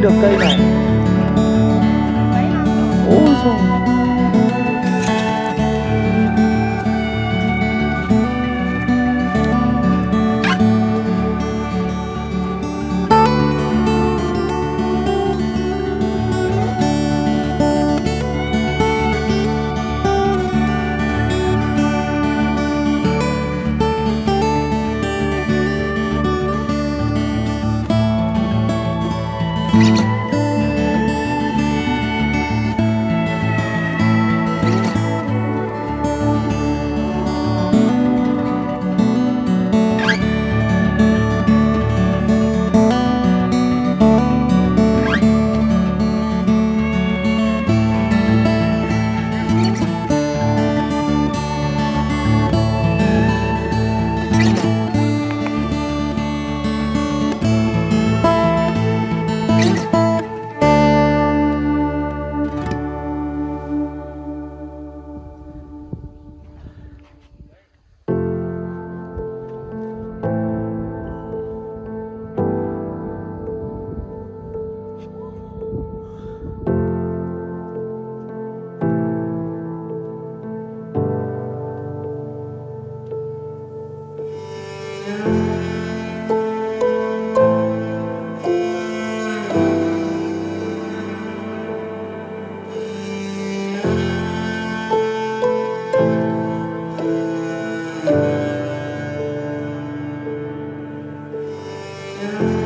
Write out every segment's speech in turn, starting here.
được cây này. Yeah.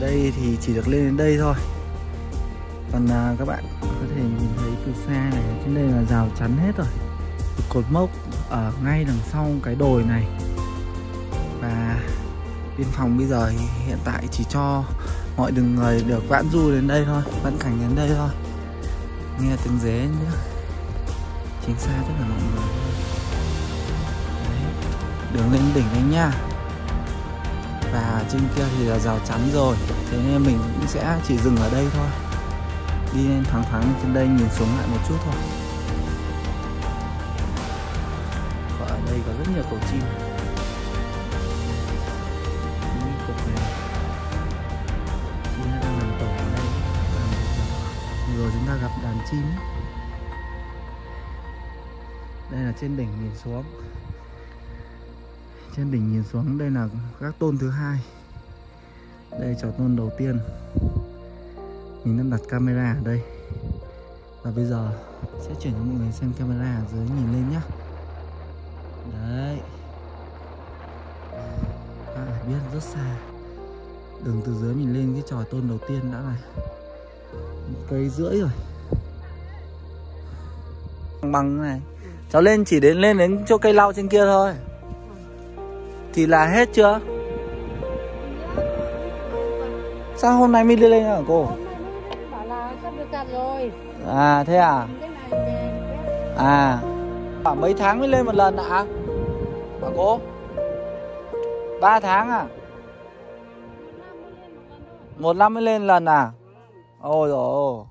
Đây thì chỉ được lên đến đây thôi. Còn à, các bạn có thể nhìn thấy từ xa này trên đây là rào chắn hết rồi. Cột mốc ở ngay đằng sau cái đồi này. Và biên phòng bây giờ hiện tại chỉ cho mọi đường người được vãn du đến đây thôi vãn cảnh đến đây thôi. Nghe tiếng dế nhá. Chính xa tất cả mọi người. Đấy, đường lên đỉnh anh nha và trên kia thì là rào chắn rồi. Thế nên mình cũng sẽ chỉ dừng ở đây thôi. Đi lên thoáng thoáng trên đây, nhìn xuống lại một chút thôi. Và ở đây có rất nhiều tổ chim. Những cục này. Chim nó đang làm tổ ở đây. Vừa rồi chúng ta gặp đàn chim đây là trên đỉnh nhìn xuống trên đỉnh nhìn xuống, đây là các tôn thứ hai. Đây trò tôn đầu tiên. Mình đang đặt camera ở đây. Và bây giờ sẽ chuyển cho mọi người xem camera ở dưới nhìn lên nhá. Đấy. Các bạn biết rất xa. Đường từ dưới mình lên cái trò tôn đầu tiên đã là một cây rưỡi rồi. Bằng này. Cháu lên chỉ đến, lên đến chỗ cây lau trên kia thôi thì là hết chưa? Sao hôm nay mới đi lên hả cô? Bảo là sắp được chặt rồi. À thế à? À. Khoảng mấy tháng mới lên một lần ạ? À? bà cô. Ba tháng à? Một năm mới lên lần à? Ôi rồi